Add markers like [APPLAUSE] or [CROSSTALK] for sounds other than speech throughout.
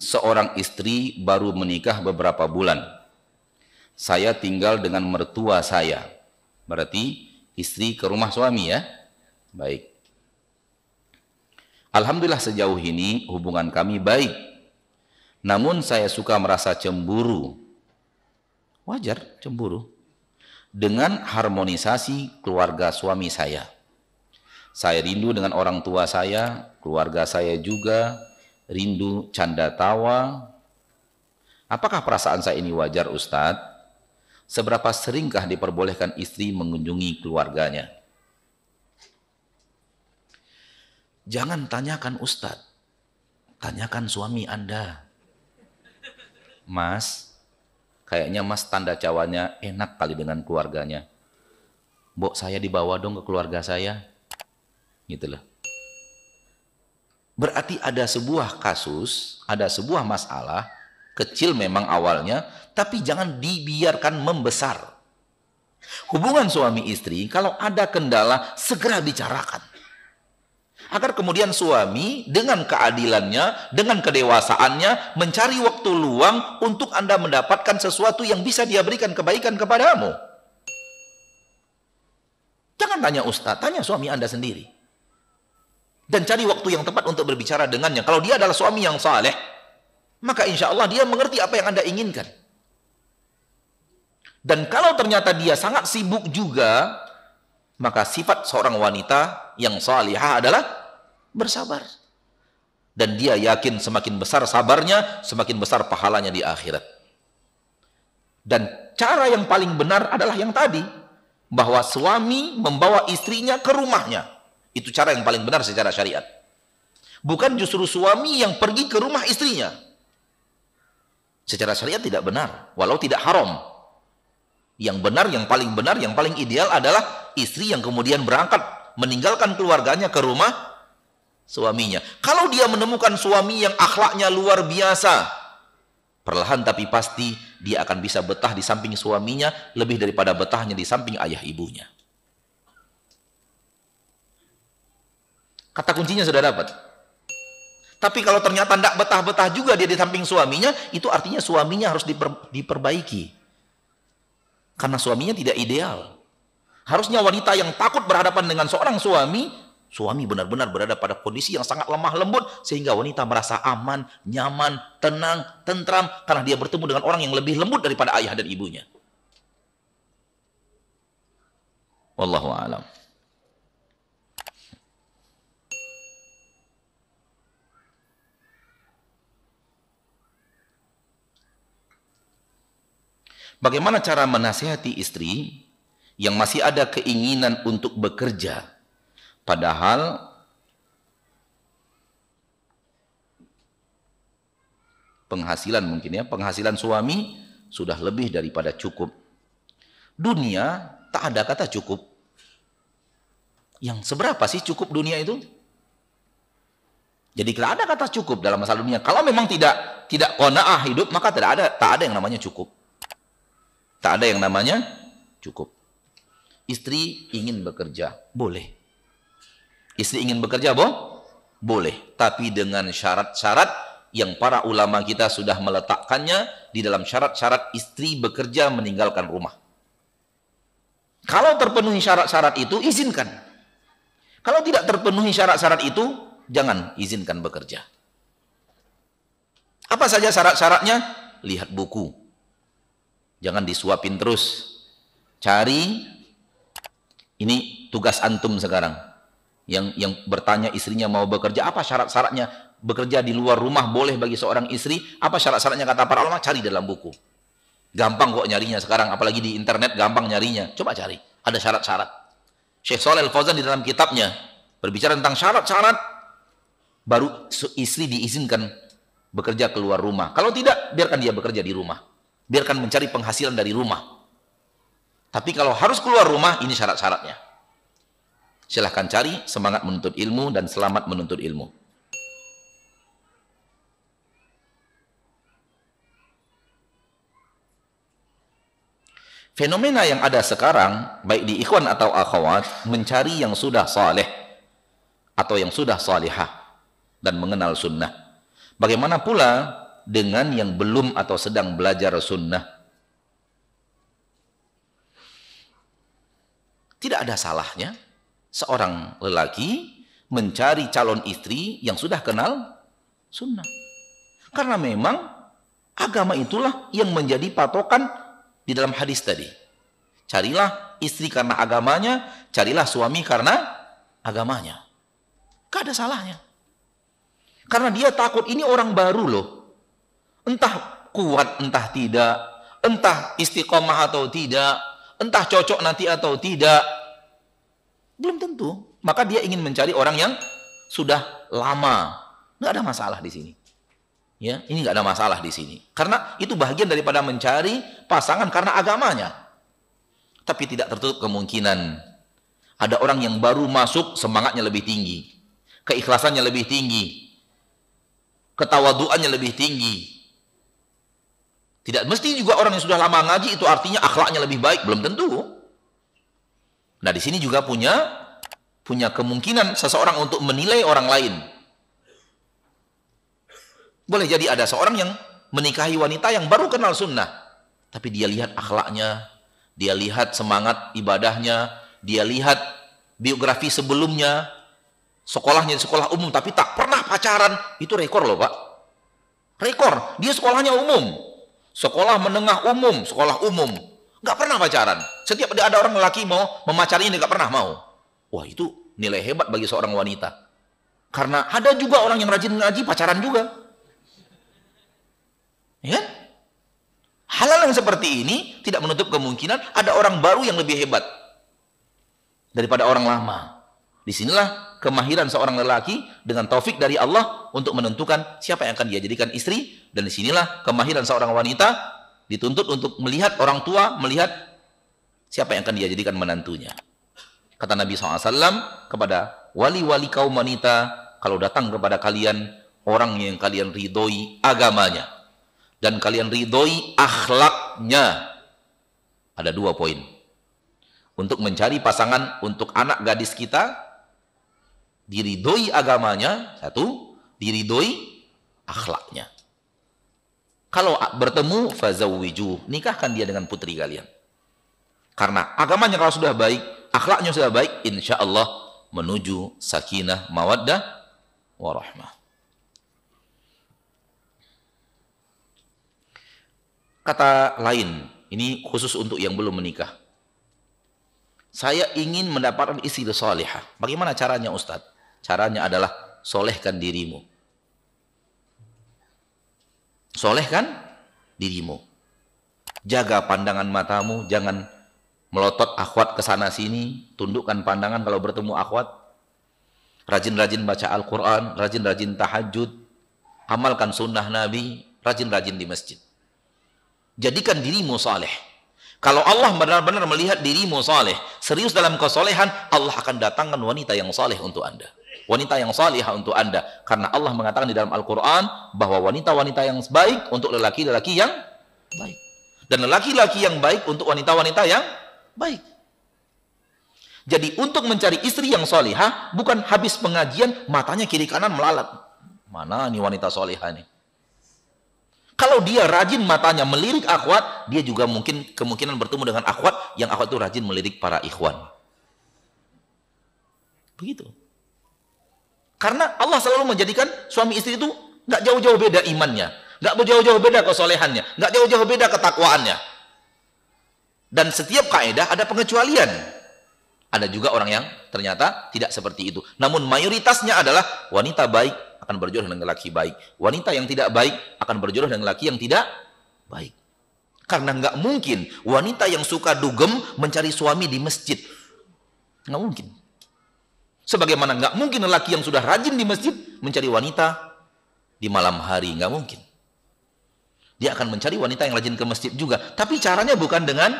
seorang istri baru menikah beberapa bulan. Saya tinggal dengan mertua saya. Berarti istri ke rumah suami ya. Baik. Alhamdulillah sejauh ini hubungan kami baik. Namun saya suka merasa cemburu. Wajar cemburu. Dengan harmonisasi keluarga suami saya. Saya rindu dengan orang tua saya, keluarga saya juga, rindu canda tawa. Apakah perasaan saya ini wajar Ustadz? Seberapa seringkah diperbolehkan istri mengunjungi keluarganya? Jangan tanyakan Ustadz, tanyakan suami Anda. Mas, kayaknya mas tanda cawanya enak kali dengan keluarganya. Mbok saya dibawa dong ke keluarga saya. Gitu loh. Berarti ada sebuah kasus, ada sebuah masalah, kecil memang awalnya, tapi jangan dibiarkan membesar. Hubungan suami istri, kalau ada kendala, segera bicarakan. Agar kemudian suami dengan keadilannya, dengan kedewasaannya, mencari waktu luang untuk Anda mendapatkan sesuatu yang bisa dia berikan kebaikan kepadamu. Jangan tanya Ustaz, tanya suami Anda sendiri dan cari waktu yang tepat untuk berbicara dengannya. Kalau dia adalah suami yang saleh, maka insya Allah dia mengerti apa yang anda inginkan. Dan kalau ternyata dia sangat sibuk juga, maka sifat seorang wanita yang salihah adalah bersabar. Dan dia yakin semakin besar sabarnya, semakin besar pahalanya di akhirat. Dan cara yang paling benar adalah yang tadi, bahwa suami membawa istrinya ke rumahnya itu cara yang paling benar secara syariat. Bukan justru suami yang pergi ke rumah istrinya. Secara syariat tidak benar, walau tidak haram. Yang benar, yang paling benar, yang paling ideal adalah istri yang kemudian berangkat meninggalkan keluarganya ke rumah suaminya. Kalau dia menemukan suami yang akhlaknya luar biasa, perlahan tapi pasti dia akan bisa betah di samping suaminya lebih daripada betahnya di samping ayah ibunya. Kata kuncinya sudah dapat. Tapi kalau ternyata tidak betah-betah juga dia di samping suaminya, itu artinya suaminya harus diper, diperbaiki. Karena suaminya tidak ideal. Harusnya wanita yang takut berhadapan dengan seorang suami, suami benar-benar berada pada kondisi yang sangat lemah lembut, sehingga wanita merasa aman, nyaman, tenang, tentram, karena dia bertemu dengan orang yang lebih lembut daripada ayah dan ibunya. Wallahu a'lam. Bagaimana cara menasihati istri yang masih ada keinginan untuk bekerja padahal penghasilan mungkin ya, penghasilan suami sudah lebih daripada cukup. Dunia tak ada kata cukup. Yang seberapa sih cukup dunia itu? Jadi tidak ada kata cukup dalam masalah dunia. Kalau memang tidak tidak qanaah hidup, maka tidak ada tak ada yang namanya cukup. Tak ada yang namanya cukup. Istri ingin bekerja, boleh. Istri ingin bekerja, boh? Boleh. Tapi dengan syarat-syarat yang para ulama kita sudah meletakkannya di dalam syarat-syarat istri bekerja meninggalkan rumah. Kalau terpenuhi syarat-syarat itu, izinkan. Kalau tidak terpenuhi syarat-syarat itu, jangan izinkan bekerja. Apa saja syarat-syaratnya? Lihat buku. Jangan disuapin terus. Cari ini tugas antum sekarang. Yang yang bertanya istrinya mau bekerja, apa syarat-syaratnya? Bekerja di luar rumah boleh bagi seorang istri? Apa syarat-syaratnya kata para ulama? Cari dalam buku. Gampang kok nyarinya sekarang, apalagi di internet gampang nyarinya. Coba cari, ada syarat-syarat. Syekh Saleh Al-Fauzan di dalam kitabnya berbicara tentang syarat-syarat baru istri diizinkan bekerja keluar rumah. Kalau tidak, biarkan dia bekerja di rumah. Biarkan mencari penghasilan dari rumah. Tapi kalau harus keluar rumah, ini syarat-syaratnya. Silahkan cari semangat menuntut ilmu dan selamat menuntut ilmu. Fenomena yang ada sekarang, baik di ikhwan atau akhwat, mencari yang sudah saleh atau yang sudah salihah dan mengenal sunnah. Bagaimana pula dengan yang belum atau sedang belajar sunnah? Tidak ada salahnya seorang lelaki mencari calon istri yang sudah kenal sunnah. Karena memang agama itulah yang menjadi patokan di dalam hadis tadi. Carilah istri karena agamanya, carilah suami karena agamanya. Gak ada salahnya. Karena dia takut ini orang baru loh. Entah kuat, entah tidak. Entah istiqomah atau tidak. Entah cocok nanti atau tidak. Belum tentu. Maka dia ingin mencari orang yang sudah lama. Nggak ada masalah di sini. Ya, ini nggak ada masalah di sini. Karena itu bagian daripada mencari pasangan karena agamanya. Tapi tidak tertutup kemungkinan ada orang yang baru masuk semangatnya lebih tinggi, keikhlasannya lebih tinggi, ketawaduannya lebih tinggi. Tidak mesti juga orang yang sudah lama ngaji itu artinya akhlaknya lebih baik, belum tentu. Nah, di sini juga punya punya kemungkinan seseorang untuk menilai orang lain boleh jadi ada seorang yang menikahi wanita yang baru kenal sunnah. Tapi dia lihat akhlaknya, dia lihat semangat ibadahnya, dia lihat biografi sebelumnya, sekolahnya di sekolah umum tapi tak pernah pacaran. Itu rekor loh pak. Rekor, dia sekolahnya umum. Sekolah menengah umum, sekolah umum. Gak pernah pacaran. Setiap ada orang lelaki mau memacarinya, dia gak pernah mau. Wah itu nilai hebat bagi seorang wanita. Karena ada juga orang yang rajin ngaji pacaran juga. Ya? Halal yang seperti ini tidak menutup kemungkinan ada orang baru yang lebih hebat daripada orang lama. Di sinilah kemahiran seorang lelaki dengan taufik dari Allah untuk menentukan siapa yang akan dia jadikan istri dan di sinilah kemahiran seorang wanita dituntut untuk melihat orang tua, melihat siapa yang akan dia jadikan menantunya. Kata Nabi SAW kepada wali-wali kaum wanita, kalau datang kepada kalian orang yang kalian ridhoi agamanya, dan kalian ridhoi akhlaknya. Ada dua poin. Untuk mencari pasangan untuk anak gadis kita, diridhoi agamanya, satu, diridhoi akhlaknya. Kalau bertemu, fazawwiju, nikahkan dia dengan putri kalian. Karena agamanya kalau sudah baik, akhlaknya sudah baik, insya Allah menuju sakinah, mawaddah, warahmah. Kata lain, ini khusus untuk yang belum menikah. Saya ingin mendapatkan istri solehah. Bagaimana caranya Ustadz? Caranya adalah solehkan dirimu. Solehkan dirimu. Jaga pandangan matamu, jangan melotot akhwat ke sana sini, tundukkan pandangan kalau bertemu akhwat. Rajin-rajin baca Al-Quran, rajin-rajin tahajud, amalkan sunnah Nabi, rajin-rajin di masjid. Jadikan dirimu saleh. Kalau Allah benar-benar melihat dirimu saleh, serius dalam kesolehan, Allah akan datangkan wanita yang saleh untuk anda. Wanita yang salihah untuk anda. Karena Allah mengatakan di dalam Al-Quran bahwa wanita-wanita yang baik untuk lelaki-lelaki yang baik. Dan lelaki-lelaki yang baik untuk wanita-wanita yang baik. Jadi untuk mencari istri yang salihah, bukan habis pengajian, matanya kiri kanan melalat. Mana nih wanita salihah nih? Kalau dia rajin matanya melirik akhwat, dia juga mungkin kemungkinan bertemu dengan akhwat yang akhwat itu rajin melirik para ikhwan. Begitu. Karena Allah selalu menjadikan suami istri itu nggak jauh-jauh beda imannya, nggak jauh-jauh beda kesolehannya, nggak jauh-jauh beda ketakwaannya. Dan setiap kaidah ada pengecualian. Ada juga orang yang ternyata tidak seperti itu. Namun mayoritasnya adalah wanita baik akan berjodoh dengan laki baik. Wanita yang tidak baik akan berjodoh dengan laki yang tidak baik. Karena nggak mungkin wanita yang suka dugem mencari suami di masjid. Nggak mungkin. Sebagaimana nggak mungkin laki yang sudah rajin di masjid mencari wanita di malam hari, nggak mungkin. Dia akan mencari wanita yang rajin ke masjid juga. Tapi caranya bukan dengan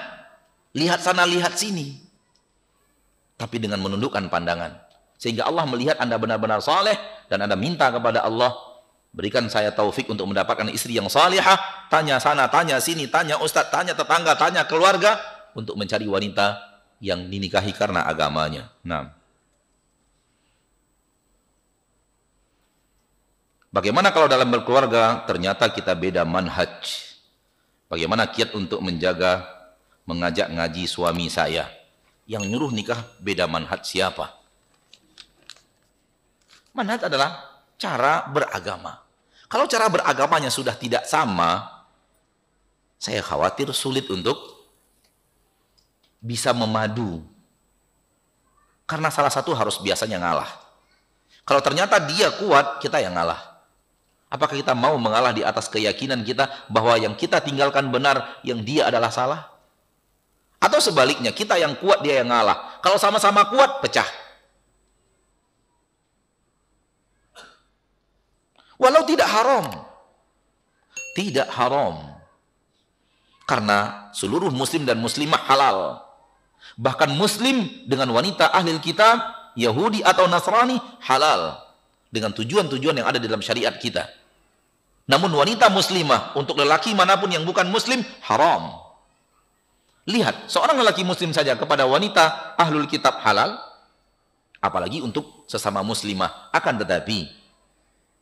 lihat sana, lihat sini. Tapi dengan menundukkan pandangan. Sehingga Allah melihat Anda benar-benar saleh dan Anda minta kepada Allah, berikan saya taufik untuk mendapatkan istri yang salihah. Tanya sana, tanya sini, tanya ustaz, tanya tetangga, tanya keluarga untuk mencari wanita yang dinikahi karena agamanya. Nah. Bagaimana kalau dalam berkeluarga ternyata kita beda manhaj? Bagaimana kiat untuk menjaga, mengajak ngaji suami saya? Yang nyuruh nikah beda manhaj siapa? Manhaj adalah cara beragama. Kalau cara beragamanya sudah tidak sama, saya khawatir sulit untuk bisa memadu. Karena salah satu harus biasanya ngalah. Kalau ternyata dia kuat, kita yang ngalah. Apakah kita mau mengalah di atas keyakinan kita bahwa yang kita tinggalkan benar, yang dia adalah salah? Atau sebaliknya, kita yang kuat, dia yang ngalah. Kalau sama-sama kuat, pecah. Walau tidak haram. Tidak haram. Karena seluruh muslim dan muslimah halal. Bahkan muslim dengan wanita ahli kitab, Yahudi atau Nasrani, halal. Dengan tujuan-tujuan yang ada dalam syariat kita. Namun wanita muslimah untuk lelaki mana pun yang bukan muslim haram. Lihat, seorang lelaki muslim saja kepada wanita ahlul kitab halal, apalagi untuk sesama muslimah. Akan tetapi,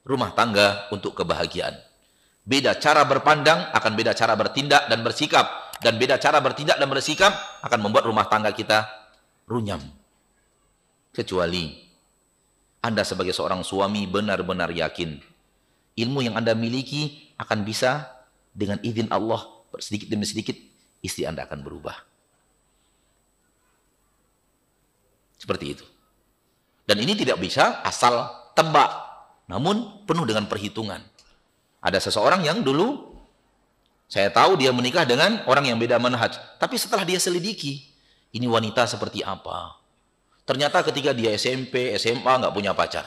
rumah tangga untuk kebahagiaan. Beda cara berpandang akan beda cara bertindak dan bersikap. Dan beda cara bertindak dan bersikap akan membuat rumah tangga kita runyam. Kecuali Anda sebagai seorang suami benar-benar yakin ilmu yang Anda miliki akan bisa dengan izin Allah sedikit demi sedikit istri Anda akan berubah. Seperti itu. Dan ini tidak bisa asal tebak, namun penuh dengan perhitungan. Ada seseorang yang dulu saya tahu dia menikah dengan orang yang beda manhaj, tapi setelah dia selidiki, ini wanita seperti apa? Ternyata ketika dia SMP, SMA nggak punya pacar.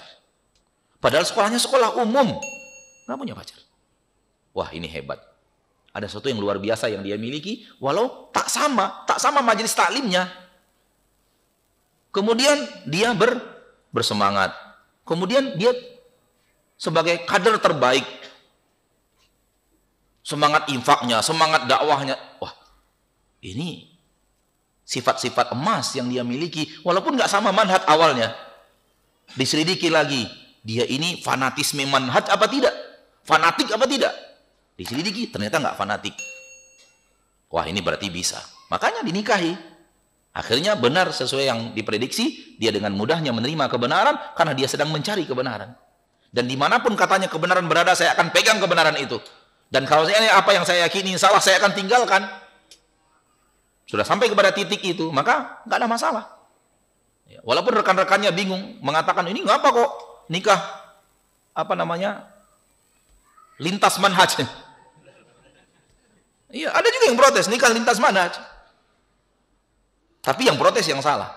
Padahal sekolahnya sekolah umum, Nggak punya pacar. Wah ini hebat. Ada sesuatu yang luar biasa yang dia miliki, walau tak sama, tak sama majelis taklimnya. Kemudian dia ber, bersemangat. Kemudian dia sebagai kader terbaik. Semangat infaknya, semangat dakwahnya. Wah, ini sifat-sifat emas yang dia miliki. Walaupun nggak sama manhat awalnya. Diselidiki lagi. Dia ini fanatisme manhat apa tidak? Fanatik apa tidak? Diselidiki, ternyata nggak fanatik. Wah ini berarti bisa. Makanya dinikahi. Akhirnya benar sesuai yang diprediksi, dia dengan mudahnya menerima kebenaran karena dia sedang mencari kebenaran. Dan di mana pun katanya kebenaran berada, saya akan pegang kebenaran itu. Dan kalau saya apa yang saya yakini salah, saya akan tinggalkan. Sudah sampai kepada titik itu, maka nggak ada masalah. Ya, walaupun rekan-rekannya bingung, mengatakan ini ngapa kok nikah apa namanya lintas manhaj. Iya, ada juga yang protes nikah lintas manhaj. Tapi yang protes yang salah.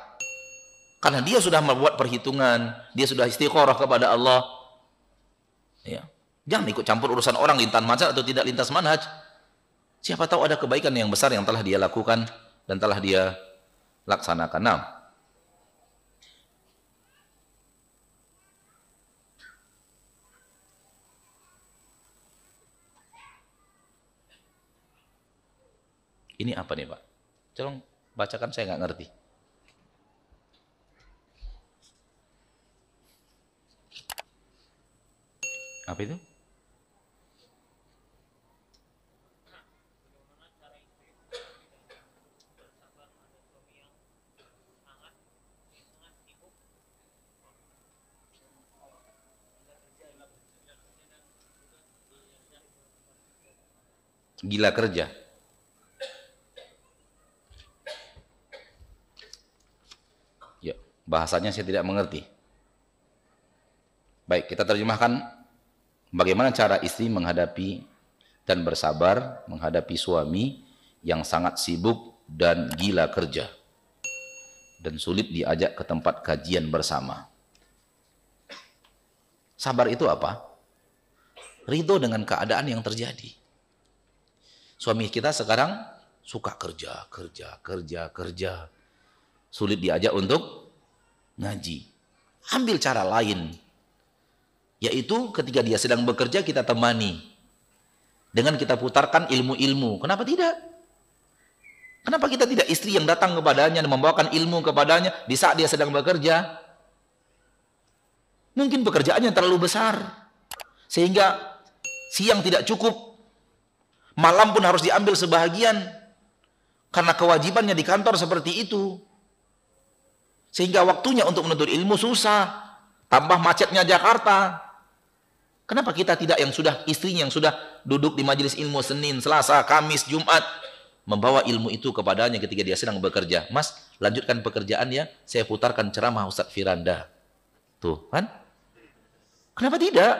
Karena dia sudah membuat perhitungan, dia sudah istiqoroh kepada Allah. Ya. Jangan ikut campur urusan orang lintas manhaj atau tidak lintas manhaj. Siapa tahu ada kebaikan yang besar yang telah dia lakukan dan telah dia laksanakan. Nah, Ini apa nih Pak? Tolong bacakan saya nggak ngerti. Apa itu? Gila kerja. Bahasanya saya tidak mengerti. Baik, kita terjemahkan bagaimana cara istri menghadapi dan bersabar menghadapi suami yang sangat sibuk dan gila kerja dan sulit diajak ke tempat kajian bersama. Sabar itu apa? ridho dengan keadaan yang terjadi. Suami kita sekarang suka kerja, kerja, kerja, kerja. Sulit diajak untuk ngaji. Ambil cara lain. Yaitu ketika dia sedang bekerja kita temani. Dengan kita putarkan ilmu-ilmu. Kenapa tidak? Kenapa kita tidak istri yang datang kepadanya dan membawakan ilmu kepadanya di saat dia sedang bekerja? Mungkin pekerjaannya terlalu besar. Sehingga siang tidak cukup. Malam pun harus diambil sebahagian. Karena kewajibannya di kantor seperti itu. Sehingga waktunya untuk menuntut ilmu susah. Tambah macetnya Jakarta. Kenapa kita tidak yang sudah istrinya yang sudah duduk di majelis ilmu Senin, Selasa, Kamis, Jumat membawa ilmu itu kepadanya ketika dia sedang bekerja. Mas, lanjutkan pekerjaan ya. Saya putarkan ceramah Ustaz Firanda. Tuh, kan? Kenapa tidak?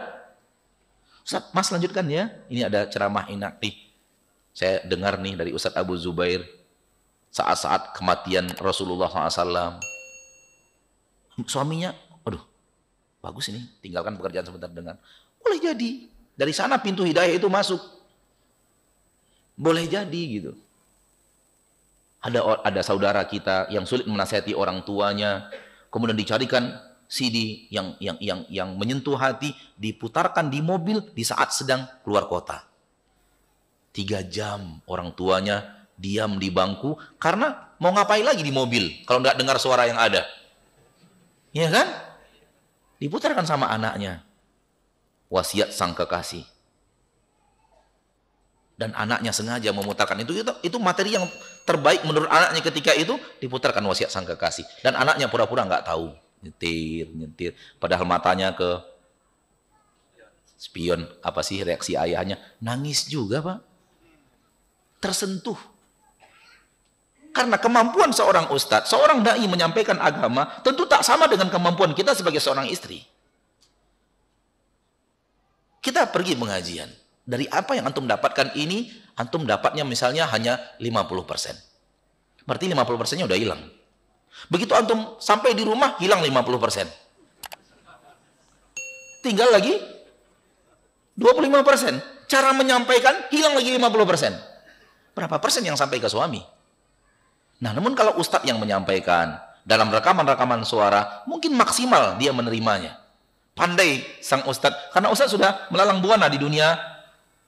Ustaz, Mas lanjutkan ya. Ini ada ceramah inaktif. Saya dengar nih dari Ustaz Abu Zubair saat-saat kematian Rasulullah SAW suaminya, aduh, bagus ini, tinggalkan pekerjaan sebentar dengan. Boleh jadi. Dari sana pintu hidayah itu masuk. Boleh jadi gitu. Ada ada saudara kita yang sulit menasihati orang tuanya, kemudian dicarikan CD yang yang yang yang menyentuh hati, diputarkan di mobil di saat sedang keluar kota. Tiga jam orang tuanya diam di bangku karena mau ngapain lagi di mobil kalau nggak dengar suara yang ada. Ya kan? Diputarkan sama anaknya. Wasiat sang kekasih. Dan anaknya sengaja memutarkan itu, itu itu materi yang terbaik menurut anaknya ketika itu diputarkan wasiat sang kekasih. Dan anaknya pura-pura nggak tahu. Nyetir nyetir. Padahal matanya ke spion. Apa sih reaksi ayahnya? Nangis juga pak. Tersentuh karena kemampuan seorang ustadz, seorang dai menyampaikan agama tentu tak sama dengan kemampuan kita sebagai seorang istri. Kita pergi pengajian. Dari apa yang antum dapatkan ini, antum dapatnya misalnya hanya 50%. Berarti 50 persennya udah hilang. Begitu antum sampai di rumah, hilang 50 persen. Tinggal lagi 25 persen. Cara menyampaikan, hilang lagi 50 persen. Berapa persen yang sampai ke suami? Nah, namun kalau ustadz yang menyampaikan dalam rekaman-rekaman suara, mungkin maksimal dia menerimanya. Pandai sang ustadz, karena ustadz sudah melalang buana di dunia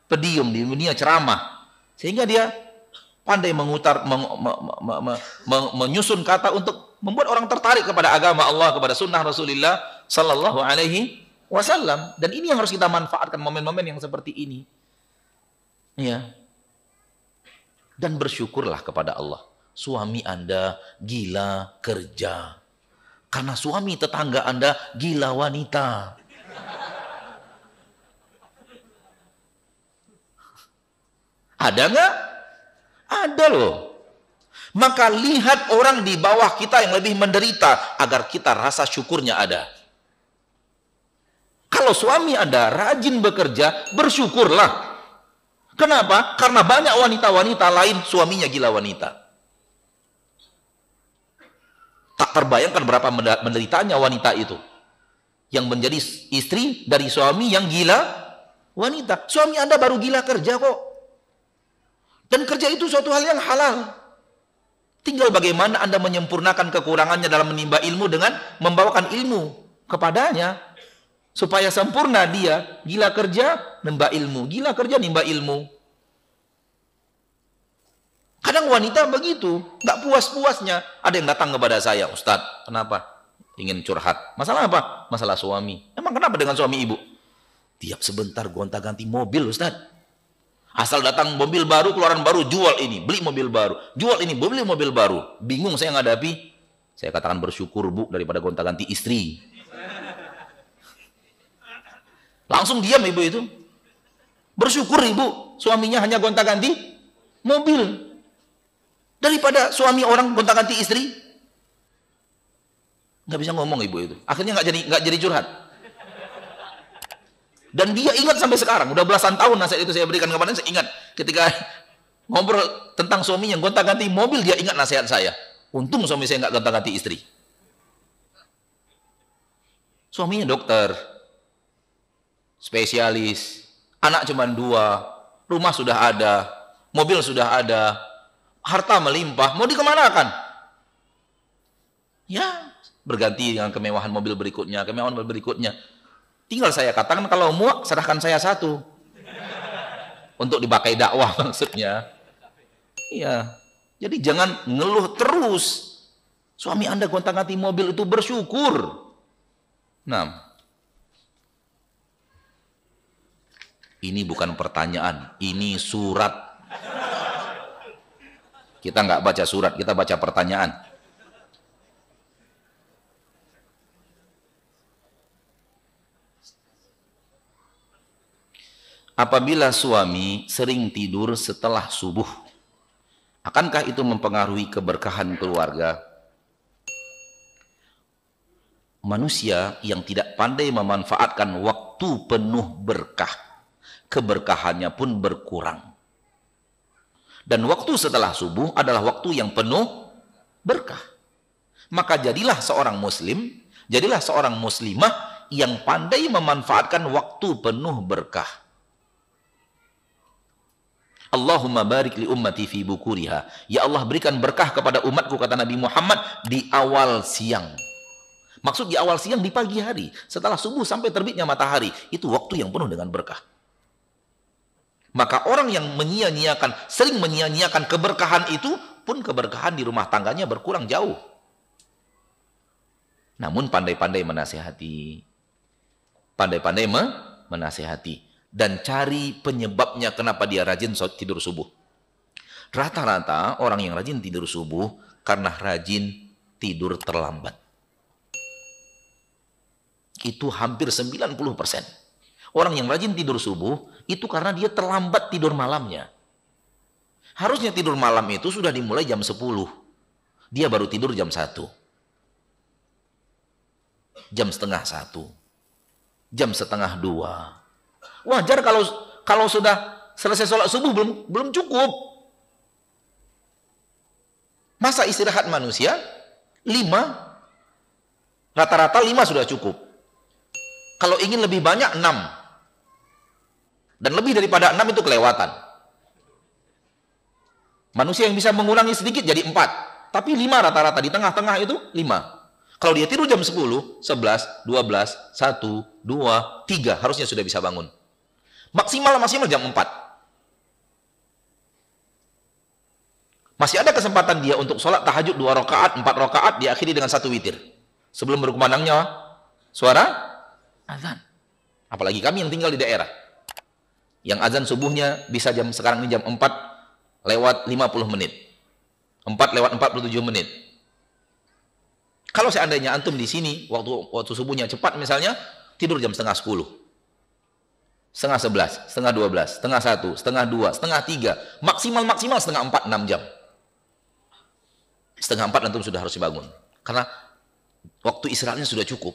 pedium, di dunia ceramah. Sehingga dia pandai mengutar, meng, me, me, me, me, menyusun kata untuk membuat orang tertarik kepada agama Allah, kepada sunnah Rasulullah Sallallahu Alaihi Wasallam. Dan ini yang harus kita manfaatkan momen-momen yang seperti ini. Ya. Dan bersyukurlah kepada Allah suami Anda gila kerja. Karena suami tetangga Anda gila wanita. Ada nggak? Ada loh. Maka lihat orang di bawah kita yang lebih menderita agar kita rasa syukurnya ada. Kalau suami Anda rajin bekerja, bersyukurlah. Kenapa? Karena banyak wanita-wanita lain suaminya gila wanita. Tak terbayangkan berapa menderitanya wanita itu. Yang menjadi istri dari suami yang gila wanita. Suami Anda baru gila kerja kok. Dan kerja itu suatu hal yang halal. Tinggal bagaimana Anda menyempurnakan kekurangannya dalam menimba ilmu dengan membawakan ilmu kepadanya. Supaya sempurna dia. Gila kerja, nimba ilmu. Gila kerja, nimba ilmu. Kadang wanita begitu, nggak puas-puasnya. Ada yang datang kepada saya, Ustadz, kenapa? Ingin curhat. Masalah apa? Masalah suami. Emang kenapa dengan suami ibu? Tiap sebentar gonta-ganti mobil, Ustadz. Asal datang mobil baru, keluaran baru, jual ini, beli mobil baru. Jual ini, beli mobil baru. Bingung saya ngadapi. Saya katakan bersyukur, Bu, daripada gonta-ganti istri. [LAUGHS] Langsung diam ibu itu. Bersyukur ibu, suaminya hanya gonta-ganti mobil. Daripada suami orang gonta-ganti istri. Nggak bisa ngomong ibu itu. Akhirnya nggak jadi nggak jadi curhat. Dan dia ingat sampai sekarang, udah belasan tahun nasihat itu saya berikan kepada saya ingat ketika [LAUGHS] ngobrol tentang suaminya gonta-ganti mobil dia ingat nasihat saya. Untung suami saya nggak gonta-ganti istri. Suaminya dokter, spesialis, Anak cuma dua, rumah sudah ada, mobil sudah ada, harta melimpah, mau dikemanakan? Ya, berganti dengan kemewahan mobil berikutnya, kemewahan mobil berikutnya. Tinggal saya katakan kalau muak, serahkan saya satu. Untuk dipakai dakwah [LAUGHS] maksudnya. Iya. Jadi jangan ngeluh terus. Suami Anda gonta-ganti mobil itu bersyukur. Nah, Ini bukan pertanyaan, ini surat. Kita nggak baca surat, kita baca pertanyaan. Apabila suami sering tidur setelah subuh, akankah itu mempengaruhi keberkahan keluarga? Manusia yang tidak pandai memanfaatkan waktu penuh berkah keberkahannya pun berkurang. Dan waktu setelah subuh adalah waktu yang penuh berkah. Maka jadilah seorang muslim, jadilah seorang muslimah yang pandai memanfaatkan waktu penuh berkah. Allahumma barik li ummati fi bukuriha. Ya Allah berikan berkah kepada umatku kata Nabi Muhammad di awal siang. Maksud di awal siang di pagi hari, setelah subuh sampai terbitnya matahari, itu waktu yang penuh dengan berkah. Maka orang yang menyia-nyiakan, sering menyia-nyiakan keberkahan itu, pun keberkahan di rumah tangganya berkurang jauh. Namun pandai-pandai menasehati. Pandai-pandai menasehati. Dan cari penyebabnya kenapa dia rajin tidur subuh. Rata-rata orang yang rajin tidur subuh karena rajin tidur terlambat. Itu hampir 90 persen. Orang yang rajin tidur subuh itu karena dia terlambat tidur malamnya. Harusnya tidur malam itu sudah dimulai jam 10. Dia baru tidur jam 1. Jam setengah 1. Jam setengah 2. Wajar kalau kalau sudah selesai sholat subuh belum belum cukup. Masa istirahat manusia 5 rata-rata 5 sudah cukup. Kalau ingin lebih banyak 6. Dan lebih daripada enam itu kelewatan. Manusia yang bisa mengulangi sedikit jadi empat. Tapi lima rata-rata di tengah-tengah itu lima. Kalau dia tidur jam 10, 11, 12, 1, 2, 3 harusnya sudah bisa bangun. Maksimal maksimal jam 4. Masih ada kesempatan dia untuk sholat tahajud dua rakaat, empat rakaat diakhiri dengan satu witir. Sebelum berkumandangnya suara azan. Apalagi kami yang tinggal di daerah. Yang azan subuhnya bisa jam sekarang ini jam 4 lewat 50 menit. 4 lewat 47 menit. Kalau seandainya antum di sini waktu waktu subuhnya cepat misalnya tidur jam setengah 10. Setengah 11, setengah 12, setengah 1, setengah 2, setengah 3, maksimal maksimal setengah 4 6 jam. Setengah 4 antum sudah harus bangun. Karena waktu istirahatnya sudah cukup.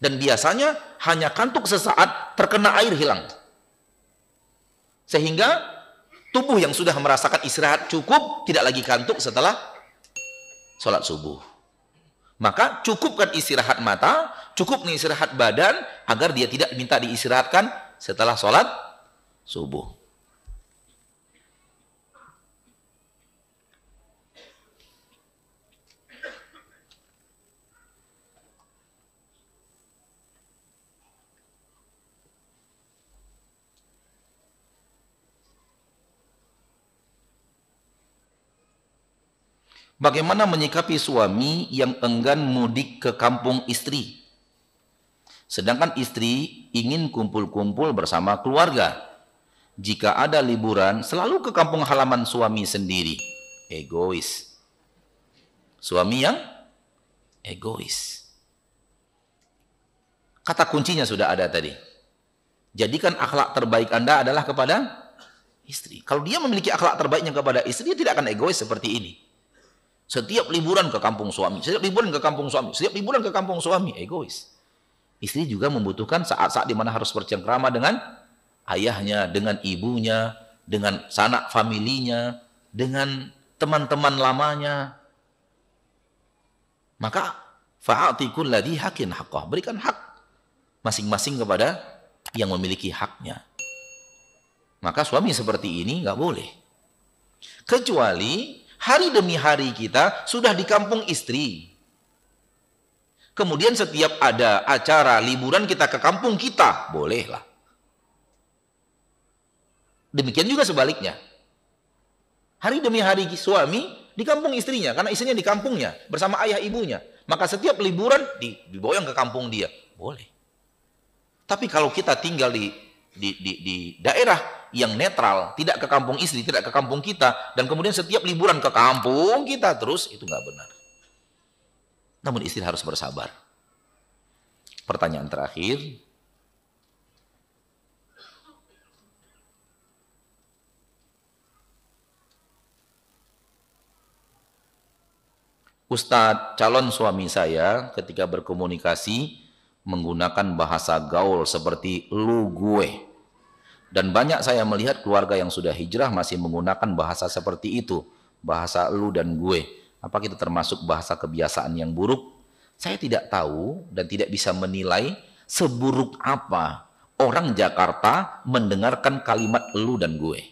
Dan biasanya hanya kantuk sesaat terkena air hilang. Sehingga tubuh yang sudah merasakan istirahat cukup tidak lagi kantuk setelah sholat subuh. Maka cukupkan istirahat mata, cukup istirahat badan agar dia tidak minta diistirahatkan setelah sholat subuh. Bagaimana menyikapi suami yang enggan mudik ke kampung istri? Sedangkan istri ingin kumpul-kumpul bersama keluarga. Jika ada liburan, selalu ke kampung halaman suami sendiri. Egois. Suami yang egois. Kata kuncinya sudah ada tadi. Jadikan akhlak terbaik Anda adalah kepada istri. Kalau dia memiliki akhlak terbaiknya kepada istri, dia tidak akan egois seperti ini. Setiap liburan ke kampung suami, setiap liburan ke kampung suami, setiap liburan ke kampung suami, egois. Istri juga membutuhkan saat-saat di mana harus bercengkrama dengan ayahnya, dengan ibunya, dengan sanak familinya, dengan teman-teman lamanya. Maka fa'ati kulladhi hakin haqqah. Berikan hak masing-masing kepada yang memiliki haknya. Maka suami seperti ini nggak boleh. Kecuali hari demi hari kita sudah di kampung istri. Kemudian setiap ada acara liburan kita ke kampung kita, bolehlah. Demikian juga sebaliknya. Hari demi hari suami di kampung istrinya, karena istrinya di kampungnya bersama ayah ibunya. Maka setiap liburan diboyong ke kampung dia, boleh. Tapi kalau kita tinggal di di, di, di daerah yang netral, tidak ke kampung istri, tidak ke kampung kita, dan kemudian setiap liburan ke kampung kita terus, itu nggak benar. Namun istri harus bersabar. Pertanyaan terakhir, Ustadz calon suami saya ketika berkomunikasi menggunakan bahasa gaul seperti lu gue. Dan banyak saya melihat keluarga yang sudah hijrah masih menggunakan bahasa seperti itu. Bahasa lu dan gue. Apa kita termasuk bahasa kebiasaan yang buruk? Saya tidak tahu dan tidak bisa menilai seburuk apa orang Jakarta mendengarkan kalimat lu dan gue.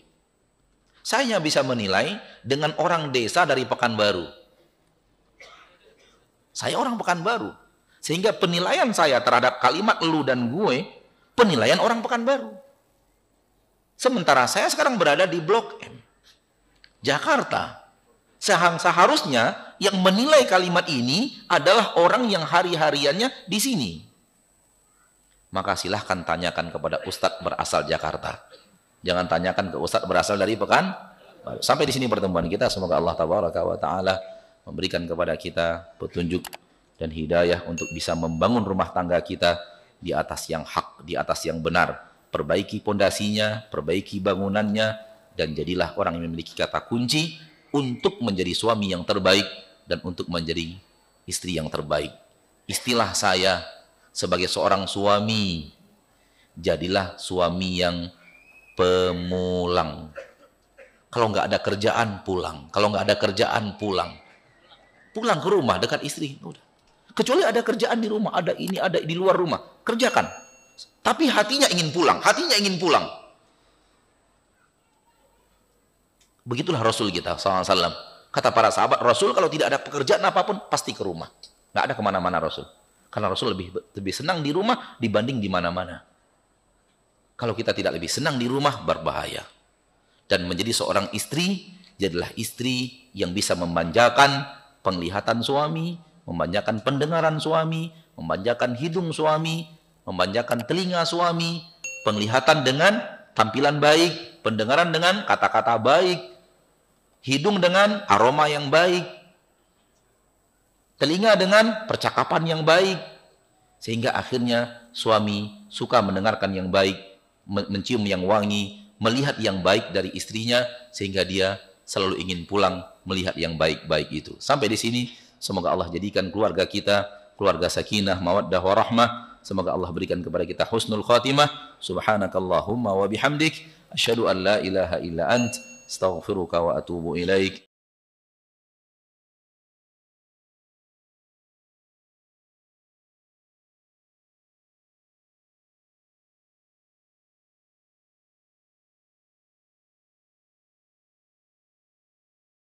Saya hanya bisa menilai dengan orang desa dari Pekanbaru. Saya orang Pekanbaru. Sehingga penilaian saya terhadap kalimat lu dan gue, penilaian orang Pekanbaru. Sementara saya sekarang berada di Blok M. Jakarta. Seharusnya yang menilai kalimat ini adalah orang yang hari-hariannya di sini. Maka silahkan tanyakan kepada Ustadz berasal Jakarta. Jangan tanyakan ke Ustadz berasal dari Pekan. Sampai di sini pertemuan kita. Semoga Allah Taala memberikan kepada kita petunjuk dan hidayah untuk bisa membangun rumah tangga kita di atas yang hak, di atas yang benar. Perbaiki pondasinya, perbaiki bangunannya, dan jadilah orang yang memiliki kata kunci untuk menjadi suami yang terbaik dan untuk menjadi istri yang terbaik. Istilah saya sebagai seorang suami, jadilah suami yang pemulang. Kalau nggak ada kerjaan, pulang. Kalau nggak ada kerjaan, pulang. Pulang ke rumah dekat istri. Kecuali ada kerjaan di rumah, ada ini, ada di luar rumah. Kerjakan. Tapi hatinya ingin pulang, hatinya ingin pulang. Begitulah Rasul kita SAW. Kata para sahabat, Rasul kalau tidak ada pekerjaan apa pun, pasti ke rumah. Nggak ada ke mana-mana Rasul. Karena Rasul lebih lebih senang di rumah dibanding di mana-mana. Kalau kita tidak lebih senang di rumah, berbahaya. Dan menjadi seorang istri, jadilah istri yang bisa memanjakan penglihatan suami, memanjakan pendengaran suami, memanjakan hidung suami, memanjakan telinga suami, penglihatan dengan tampilan baik, pendengaran dengan kata-kata baik, hidung dengan aroma yang baik, telinga dengan percakapan yang baik, sehingga akhirnya suami suka mendengarkan yang baik, mencium yang wangi, melihat yang baik dari istrinya, sehingga dia selalu ingin pulang melihat yang baik-baik itu. Sampai di sini Semoga Allah jadikan keluarga kita keluarga sakinah, mawaddah warahmah. Semoga Allah berikan kepada kita husnul khatimah. Subhanakallahumma wa bihamdik asyhadu an la ilaha illa ant astaghfiruka wa atubu ilaik.